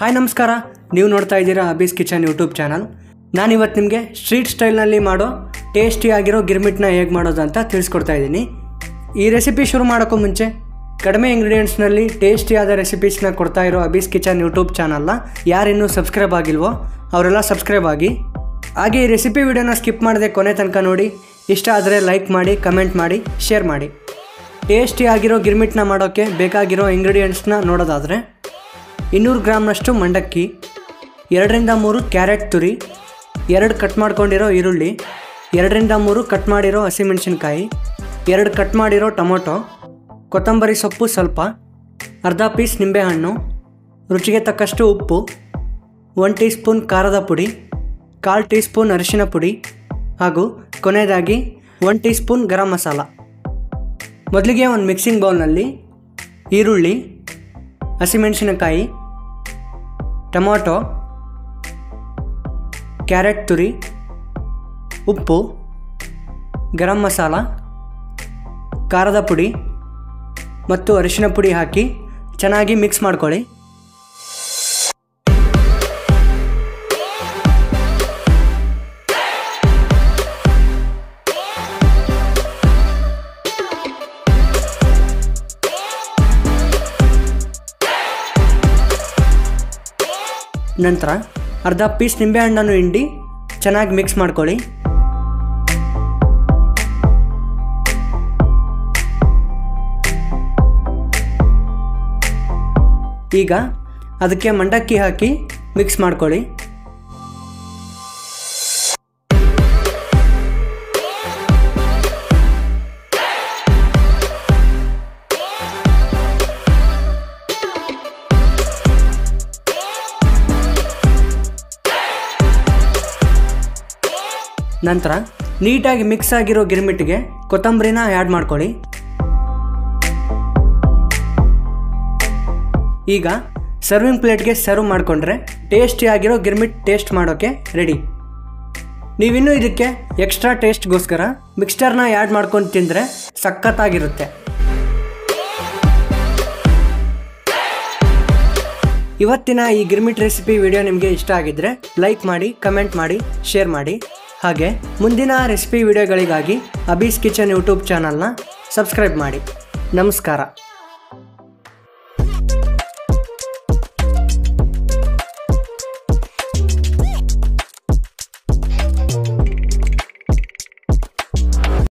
Hi ನಮಸ್ಕಾರ. ನೀವು ನೋಡ್ತಾ ಇದ್ದೀರಾ ಅಬೀಸ್ ಕಿಚನ್ ಯೂಟ್ಯೂಬ್ ಚಾನಲ್. ನಾನಿವತ್ತು ನಿಮಗೆ ಸ್ಟ್ರೀಟ್ ಸ್ಟೈಲ್ನಲ್ಲಿ ಮಾಡೋ ಟೇಸ್ಟಿ ಆಗಿರೋ ಗಿರ್ಮಿಟ್ನ ಹೇಗೆ ಮಾಡೋದು ಅಂತ ತಿಳಿಸ್ಕೊಡ್ತಾ ಇದ್ದೀನಿ. ಈ ರೆಸಿಪಿ ಶುರು ಮಾಡೋಕ್ಕೂ ಮುಂಚೆ ಕಡಿಮೆ ಇಂಗ್ರೀಡಿಯೆಂಟ್ಸ್ನಲ್ಲಿ ಟೇಸ್ಟಿಯಾದ ರೆಸಿಪೀಸ್ನ ಕೊಡ್ತಾ ಇರೋ ಅಬೀಸ್ ಕಿಚನ್ ಯೂಟ್ಯೂಬ್ ಚಾನಲ್ನ ಯಾರಿನ್ನೂ ಸಬ್ಸ್ಕ್ರೈಬ್ ಆಗಿಲ್ವೋ ಅವರೆಲ್ಲ ಸಬ್ಸ್ಕ್ರೈಬ್ ಆಗಿ. ಹಾಗೆ ಈ ರೆಸಿಪಿ ವಿಡಿಯೋನ ಸ್ಕಿಪ್ ಮಾಡದೆ ಕೊನೆ ತನಕ ನೋಡಿ. ಇಷ್ಟ ಆದರೆ ಲೈಕ್ ಮಾಡಿ ಕಮೆಂಟ್ ಮಾಡಿ ಶೇರ್ ಮಾಡಿ. ಟೇಸ್ಟಿ ಆಗಿರೋ ಗಿರ್ಮಿಟ್ನ ಮಾಡೋಕ್ಕೆ ಬೇಕಾಗಿರೋ ಇಂಗ್ರೀಡಿಯೆಂಟ್ಸ್ನ ನೋಡೋದಾದರೆ ಇನ್ನೂರು ಗ್ರಾಮ್ನಷ್ಟು ಮಂಡಕ್ಕಿ, ಎರಡರಿಂದ ಮೂರು ಕ್ಯಾರೆಟ್ ತುರಿ, ಎರಡು ಕಟ್ ಮಾಡ್ಕೊಂಡಿರೋ ಈರುಳ್ಳಿ, ಎರಡರಿಂದ ಮೂರು ಕಟ್ ಮಾಡಿರೋ ಹಸಿಮೆಣಸಿನ್ಕಾಯಿ, ಎರಡು ಕಟ್ ಮಾಡಿರೋ ಟೊಮೊಟೊ, ಕೊತ್ತಂಬರಿ ಸೊಪ್ಪು ಸ್ವಲ್ಪ, ಅರ್ಧ ಪೀಸ್ ನಿಂಬೆಹಣ್ಣು, ರುಚಿಗೆ ತಕ್ಕಷ್ಟು ಉಪ್ಪು ಒನ್ ಟೀ ಸ್ಪೂನ್ ಖಾರದ ಪುಡಿ, ಕಾಲು ಟೀ ಸ್ಪೂನ್ ಅರಿಶಿನ ಪುಡಿ ಹಾಗೂ ಕೊನೆಯದಾಗಿ one teaspoon garam masala. ಮೊದಲಿಗೆ ಒಂದು ಮಿಕ್ಸಿಂಗ್ ಬೌಲ್ನಲ್ಲಿ ಈರುಳ್ಳಿ, ಹಸಿಮೆಣಸಿನಕಾಯಿ ಟೊಮೊಟೊ, ಕ್ಯಾರೆಟ್ ತುರಿ, ಉಪ್ಪು, ಗರಂ ಮಸಾಲ, ಖಾರದ ಪುಡಿ ಮತ್ತು ಅರಿಶಿನ ಪುಡಿ ಹಾಕಿ ಚೆನ್ನಾಗಿ ಮಿಕ್ಸ್ ಮಾಡ್ಕೊಳ್ಳಿ. ನಂತರ ಅರ್ಧ ಪೀಸ್ ನಿಂಬೆಹಣ್ಣನ್ನು ಹಿಂಡಿ ಚೆನ್ನಾಗಿ ಮಿಕ್ಸ್ ಮಾಡ್ಕೊಳ್ಳಿ. ಈಗ ಅದಕ್ಕೆ ಮಂಡಕ್ಕಿ ಹಾಕಿ ಮಿಕ್ಸ್ ಮಾಡ್ಕೊಳ್ಳಿ. ನಂತರ ನೀಟಾಗಿ ಮಿಕ್ಸ್ ಆಗಿರೋ ಗಿರ್ಮಿಟ್ಗೆ ಕೊತ್ತಂಬರಿನ ಆ್ಯಡ್ ಮಾಡ್ಕೊಳ್ಳಿ. ಈಗ ಸರ್ವಿಂಗ್ ಪ್ಲೇಟ್ಗೆ ಸರ್ವ್ ಮಾಡಿಕೊಂಡ್ರೆ ಟೇಸ್ಟಿ ಆಗಿರೋ ಗಿರ್ಮಿಟ್ ಟೇಸ್ಟ್ ಮಾಡೋಕ್ಕೆ ರೆಡಿ ನೀವಿನ್ನೂ ಇದಕ್ಕೆ ಎಕ್ಸ್ಟ್ರಾ ಟೇಸ್ಟ್ಗೋಸ್ಕರ ಮಿಕ್ಸ್ಚರ್ನ ಆ್ಯಡ್ ಮಾಡ್ಕೊಂಡು ತಿಂದರೆ ಸಖತ್ತಾಗಿರುತ್ತೆ. ಇವತ್ತಿನ ಈ ಗಿರ್ಮಿಟ್ ರೆಸಿಪಿ ವಿಡಿಯೋ ನಿಮಗೆ ಇಷ್ಟ ಆಗಿದ್ದರೆ ಲೈಕ್ ಮಾಡಿ ಕಮೆಂಟ್ ಮಾಡಿ ಶೇರ್ ಮಾಡಿ. ಹಾಗೆ ಮುಂದಿನ ರೆಸಿಪಿ ವಿಡಿಯೋಗಳಿಗಾಗಿ ಅಬೀಸ್ ಕಿಚನ್ ಯೂಟ್ಯೂಬ್ ಚಾನಲ್ನ ಸಬ್ಸ್ಕ್ರೈಬ್ ಮಾಡಿ. ನಮಸ್ಕಾರ.